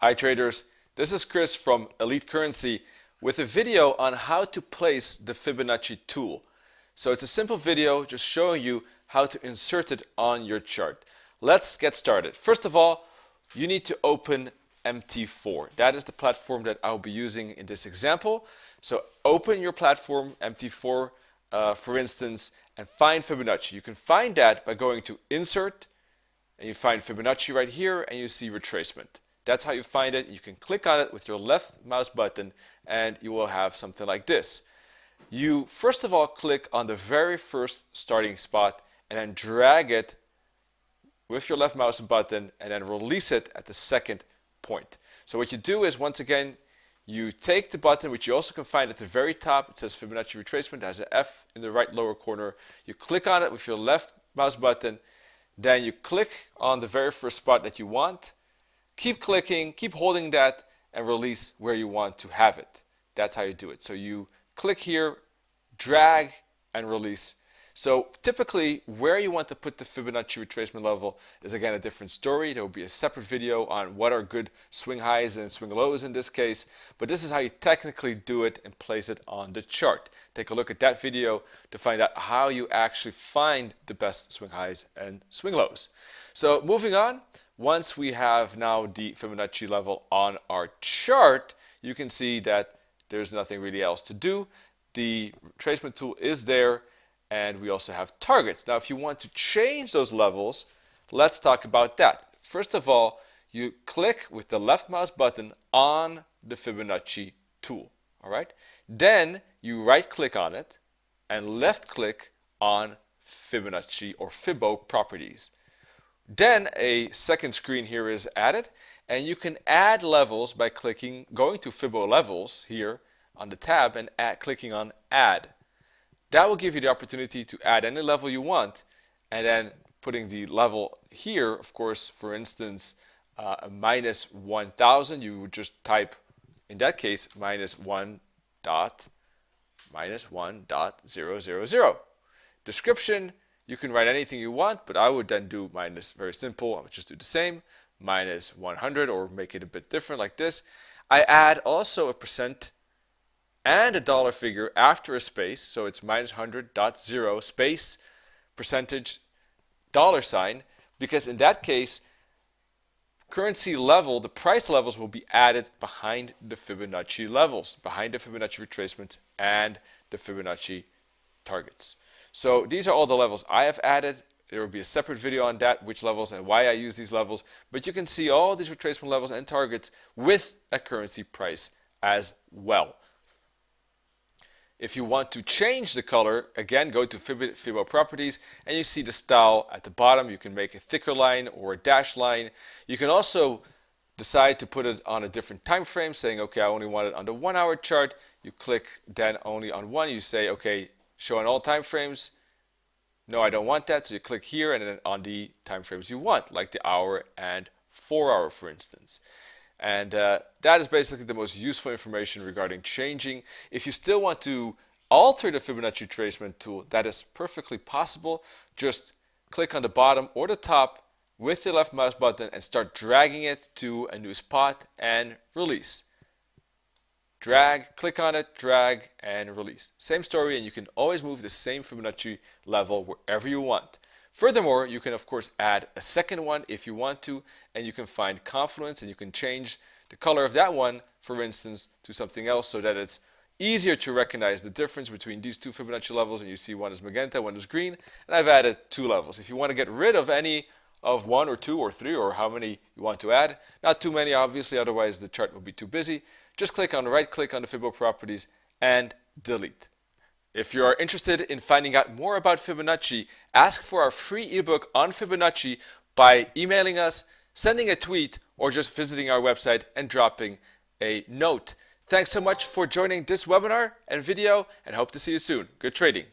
Hi traders, this is Chris from Elite CurrenSea with a video on how to place the Fibonacci tool. So it's a simple video just showing you how to insert it on your chart. Let's get started. First of all, you need to open MT4. That is the platform that I'll be using in this example. So open your platform, MT4 uh, for instance, and find Fibonacci. You can find that by going to Insert, and you find Fibonacci right here, and you see Retracement. That's how you find it. You can click on it with your left mouse button, and you will have something like this. You first of all click on the very first starting spot, and then drag it with your left mouse button, and then release it at the second point. So what you do is, once again, you take the button, which you also can find at the very top. It says Fibonacci retracement. It has an F in the right lower corner. You click on it with your left mouse button. Then you click on the very first spot that you want. Keep clicking, keep holding that, and release where you want to have it. That's how you do it. So you click here, drag, and release so typically where you want to put the Fibonacci retracement level is again a different story. There will be a separate video on what are good swing highs and swing lows in this case, but this is how you technically do it and place it on the chart. Take a look at that video to find out how you actually find the best swing highs and swing lows. So moving on, once we have now the Fibonacci level on our chart, you can see that there's nothing really else to do. The retracement tool is there and we also have targets. Now, if you want to change those levels, let's talk about that. First of all, you click with the left mouse button on the Fibonacci tool, all right? Then you right click on it and left click on Fibonacci or Fibo properties. Then a second screen here is added and you can add levels by clicking, going to Fibo levels here on the tab and add, clicking on add. That will give you the opportunity to add any level you want and then putting the level here, of course, for instance, uh, minus 1000, you would just type, in that case, minus 1 dot minus 1 dot 000. Description, you can write anything you want, but I would then do minus, very simple, I would just do the same, minus 100 or make it a bit different like this. I add also a percent and a dollar figure after a space, so it's minus 100 dot zero space percentage dollar sign, because in that case, currency level, the price levels will be added behind the Fibonacci levels, behind the Fibonacci retracements and the Fibonacci targets. So these are all the levels I have added. There will be a separate video on that, which levels and why I use these levels. But you can see all these retracement levels and targets with a currency price as well. If you want to change the color, again, go to Fibo properties and you see the style at the bottom. You can make a thicker line or a dashed line. You can also decide to put it on a different time frame, saying, okay, I only want it on the one hour chart. You click then only on one. You say, okay, show on all time frames. No, I don't want that. So you click here and then on the time frames you want, like the hour and four hour, for instance. And uh, that is basically the most useful information regarding changing. If you still want to alter the Fibonacci retracement tool, that is perfectly possible. Just click on the bottom or the top with the left mouse button and start dragging it to a new spot and release. Drag, click on it, drag, and release. Same story, and you can always move the same Fibonacci level wherever you want. Furthermore, you can of course add a second one if you want to, and you can find confluence and you can change the color of that one, for instance, to something else so that it's easier to recognize the difference between these two Fibonacci levels and you see one is magenta, one is green, and I've added two levels. If you want to get rid of any of one or two or three or how many you want to add, not too many obviously, otherwise the chart will be too busy, just click on right click on the Fibo properties and delete. If you are interested in finding out more about Fibonacci, ask for our free ebook on Fibonacci by emailing us, sending a tweet, or just visiting our website and dropping a note. Thanks so much for joining this webinar and video and hope to see you soon. Good trading.